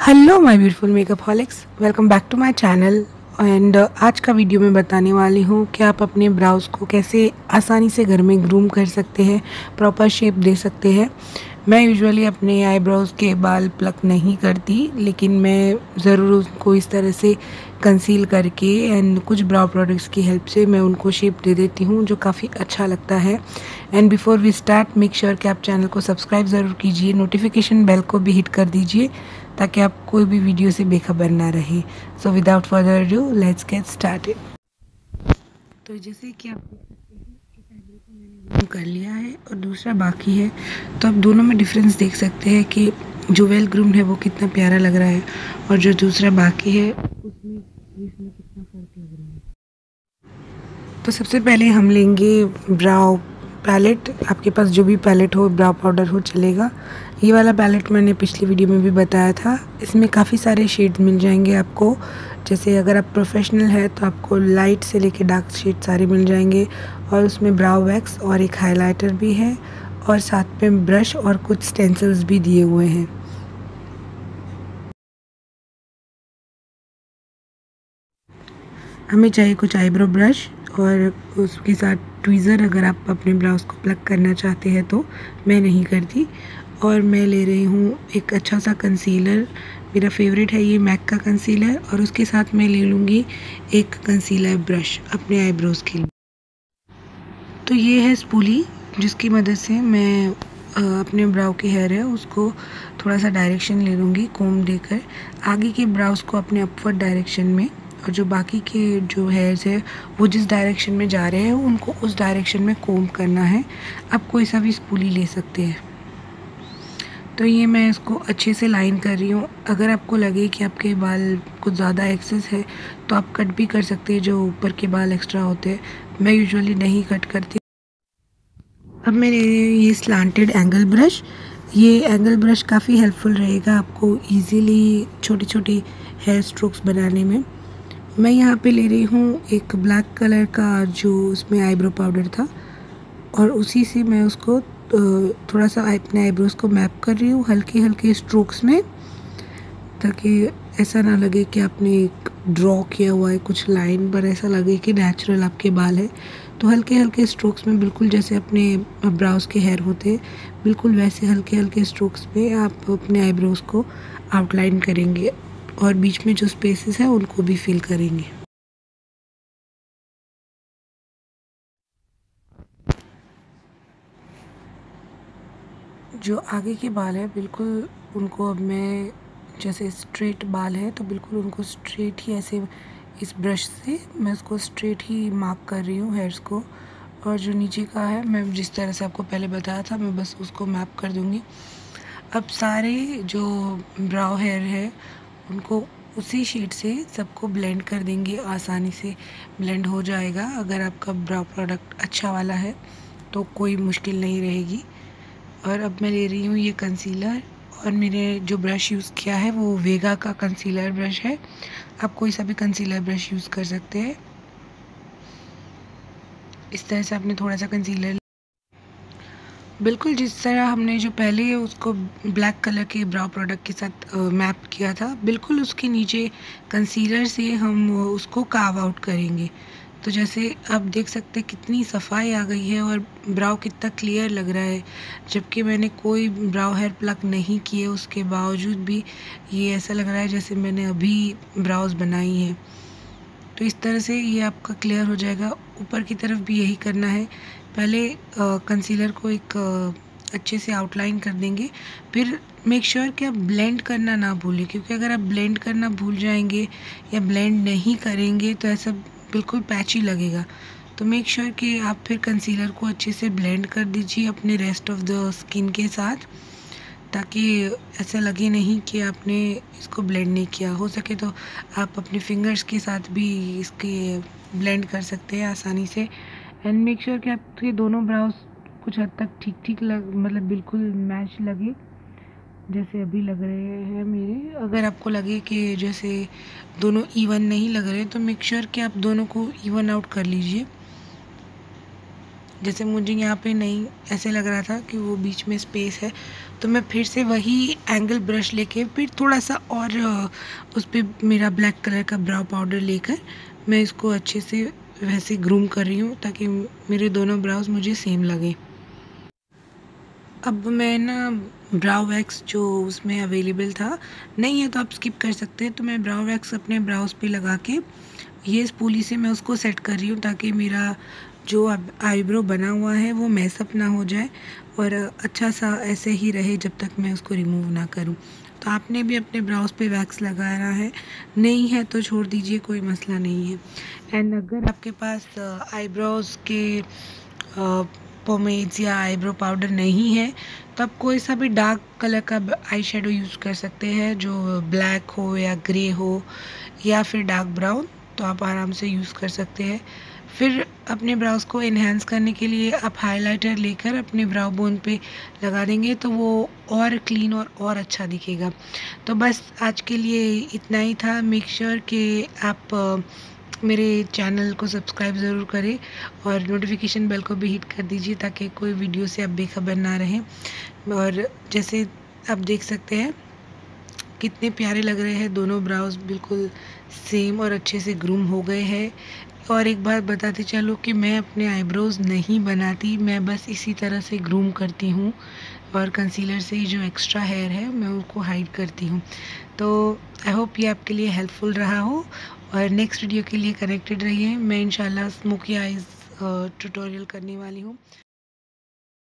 Hello my beautiful makeupaholics welcome back to my channel and आज का video मैं बताने वाली हूँ कि आप अपने ब्राउज को कैसे आसानी से घर में ग्रूम कर सकते हैं प्रॉपर शेप दे सकते हैं। मैं यूजुअली अपने आईब्रोज़ के बाल प्लक नहीं करती, लेकिन मैं ज़रूर उनको इस तरह से कंसील करके एंड कुछ ब्राउ प्रोडक्ट्स की हेल्प से मैं उनको शेप दे देती हूँ, जो काफ़ी अच्छा लगता है। And before we start make sure कि आप चैनल को सब्सक्राइब ज़रूर कीजिए नोटिफिकेशन बेल को भी हिट कर दीजिए। ताकि आप कोई भी वीडियो से बेखबर ना रहे। So without further ado let's get started तो जैसे कि आप कर लिया है और दूसरा बाकी है। तो आप दोनों में डिफरेंस देख सकते हैं कि जो वेल ग्रूम्ड है वो कितना प्यारा लग रहा है और जो दूसरा बाकी है, उसमें कितना फ़र्क लग रहा है। तो सबसे पहले हम लेंगे ब्राउ पैलेट आपके पास जो भी पैलेट हो ब्राउ पाउडर हो, चलेगा। ये वाला पैलेट मैंने पिछली वीडियो में भी बताया था। इसमें काफ़ी सारे शेड मिल जाएँगे आपको। जैसे अगर आप प्रोफेशनल है तो आपको लाइट से लेके डार्क शेड सारे मिल जाएँगे। और उसमें ब्राउ वैक्स और एक हाइलाइटर भी है। और साथ में ब्रश और कुछ स्टेंसिल्स भी दिए हुए हैं। हमें चाहिए कुछ आईब्रो ब्रश और उसके साथ ट्वीज़र अगर आप अपने ब्लाउज़ को प्लग करना चाहते हैं तो मैं नहीं करती। और मैं ले रही हूँ एक अच्छा सा कंसीलर मेरा फेवरेट है ये मैक का कंसीलर और उसके साथ मैं ले लूँगी एक कंसीलर ब्रश अपने आईब्रोज़ के लिए। तो ये है स्पूली जिसकी मदद से मैं अपने ब्राउ के हेयर है, उसको थोड़ा सा डायरेक्शन ले लूँगी कोम देकर। आगे के ब्राउज को अपने अपवर्ड डायरेक्शन में और जो बाकी के जो हेयर्स है, वो जिस डायरेक्शन में जा रहे हैं, उनको उस डायरेक्शन में कोम करना है। आप कोई सा भी स्पूली ले सकते हैं। तो ये मैं इसको अच्छे से लाइन कर रही हूँ। अगर आपको लगे कि आपके बाल कुछ ज़्यादा एक्सेस है तो आप कट भी कर सकते हैं जो ऊपर के बाल एक्स्ट्रा होते हैं। मैं यूजुअली नहीं कट करती। अब मैंने ये स्लांटेड एंगल ब्रश ये एंगल ब्रश काफ़ी हेल्पफुल रहेगा आपको इजीली छोटी छोटी हेयर स्ट्रोक्स बनाने में। मैं यहाँ पे ले रही हूँ एक ब्लैक कलर का जो उसमें आईब्रो पाउडर था और उसी से मैं उसको थोड़ा सा अपने आईब्रोज को मैप कर रही हूँ हल्के हल्के स्ट्रोक्स में, ताकि ऐसा ना लगे कि आपने एक ड्रॉ किया हुआ है, कुछ लाइन पर ऐसा लगे कि नेचुरल आपके बाल है। तो हल्के हल्के स्ट्रोक्स में बिल्कुल जैसे अपने ब्राउज के हेयर होते, बिल्कुल वैसे हल्के हल्के स्ट्रोक्स में आप अपने आईब्रोज को आउटलाइन करेंगे। और बीच में जो स्पेसेस है, उनको भी फिल करेंगे। जो आगे के बाल है, बिल्कुल उनको अब मैं, जैसे स्ट्रेट बाल है तो बिल्कुल उनको स्ट्रेट ही ऐसे इस ब्रश से मैं उसको स्ट्रेट ही मार्क कर रही हूँ हेयर्स को। और जो नीचे का है, मैं जिस तरह से आपको पहले बताया था, मैं बस उसको मैप कर दूँगी। अब सारे जो ब्राउ हेयर है उनको उसी शीट से सबको ब्लेंड कर देंगे आसानी से। ब्लेंड हो जाएगा। अगर आपका ब्राउ प्रोडक्ट अच्छा वाला है तो कोई मुश्किल नहीं रहेगी। और अब मैं ले रही हूँ ये कंसीलर और मैंने जो ब्रश यूज़ किया है, वो वेगा का कंसीलर ब्रश है। आप कोई सा भी कंसीलर ब्रश यूज़ कर सकते हैं। इस तरह से आपने थोड़ा सा कंसीलर बिल्कुल, जिस तरह हमने जो पहले उसको ब्लैक कलर के ब्राउ प्रोडक्ट के साथ मैप किया था, बिल्कुल उसके नीचे कंसीलर से हम उसको काव आउट करेंगे। तो जैसे आप देख सकते हैं कितनी सफ़ाई आ गई है और ब्राउ कितना क्लियर लग रहा है। जबकि मैंने कोई ब्राउ हेयर प्लग नहीं किए, उसके बावजूद भी ये ऐसा लग रहा है जैसे मैंने अभी ब्राउज बनाई है। तो इस तरह से ये आपका क्लियर हो जाएगा। ऊपर की तरफ़ भी यही करना है। पहले कंसीलर को एक अच्छे से आउटलाइन कर देंगे। फिर मेक श्योर sure कि आप ब्लेंड करना ना भूलें, क्योंकि अगर आप ब्लेंड करना भूल जाएँगे या ब्लेंड नहीं करेंगे तो ऐसा बिल्कुल पैची लगेगा। तो मेक श्योर sure कि आप फिर कंसीलर को अच्छे से ब्लेंड कर दीजिए अपने रेस्ट ऑफ़ द स्किन के साथ, ताकि ऐसा लगे नहीं कि आपने इसको ब्लेंड नहीं किया। हो सके तो आप अपने फिंगर्स के साथ भी इसके ब्लेंड कर सकते हैं आसानी से। एंड मेक श्योर कि आपके दोनों ब्राउज कुछ हद तक ठीक ठीक लग मतलब बिल्कुल मैच लगे, जैसे अभी लग रहे हैं मेरे। अगर आपको लगे कि जैसे दोनों इवन नहीं लग रहे तो मेक श्योर कि आप दोनों को इवन आउट कर लीजिए। जैसे मुझे यहाँ पे नहीं ऐसे लग रहा था कि वो बीच में स्पेस है तो मैं फिर से वही एंगल ब्रश लेके फिर थोड़ा सा और, उस पर मेरा ब्लैक कलर का ब्राउ पाउडर लेकर मैं इसको अच्छे से वैसे ग्रूम कर रही हूँ ताकि मेरे दोनों ब्राउज मुझे सेम लगे। अब मैं ना ब्राउ वैक्स जो उसमें अवेलेबल था, नहीं है तो आप स्किप कर सकते हैं। तो मैं ब्राउ वैक्स अपने ब्राउज पे लगा के ये इस स्पूली से मैं उसको सेट कर रही हूँ ताकि मेरा जो आईब्रो बना हुआ है वो मैसअप ना हो जाए और अच्छा सा ऐसे ही रहे जब तक मैं उसको रिमूव ना करूँ। तो आपने भी अपने ब्राउज पे वैक्स लगाना है। नहीं है तो छोड़ दीजिए, कोई मसला नहीं है। एंड अगर आपके पास आईब्रोज के पोमेड्स या आईब्रो पाउडर नहीं है तो आप कोई सा भी डार्क कलर का आई शेडो यूज़ कर सकते हैं, जो ब्लैक हो या ग्रे हो, या फिर डार्क ब्राउन तो आप आराम से यूज़ कर सकते हैं। फिर अपने ब्राउज को इन्हेंस करने के लिए आप हाइलाइटर लेकर अपने ब्राउ बोन पे लगा देंगे तो वो और क्लीन और और अच्छा दिखेगा। तो बस आज के लिए इतना ही था। मेक श्योर sure कि आप मेरे चैनल को सब्सक्राइब ज़रूर करें और नोटिफिकेशन बेल को भी हिट कर दीजिए ताकि कोई वीडियो से आप बेखबर ना रहें। और जैसे आप देख सकते हैं कितने प्यारे लग रहे हैं। दोनों ब्राउज बिल्कुल सेम और अच्छे से ग्रूम हो गए हैं। और एक बात बताते चलो कि मैं अपने आईब्रोज़ नहीं बनाती, मैं बस इसी तरह से ग्रूम करती हूँ। और कंसीलर से जो एक्स्ट्रा हेयर है, मैं उसको हाइड करती हूँ। तो आई होप ये आपके लिए हेल्पफुल रहा हो। और नेक्स्ट वीडियो के लिए कनेक्टेड रहिए। मैं इंशाल्लाह स्मोकी आइज़ ट्यूटोरियल करने वाली हूँ।